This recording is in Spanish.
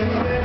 Gracias.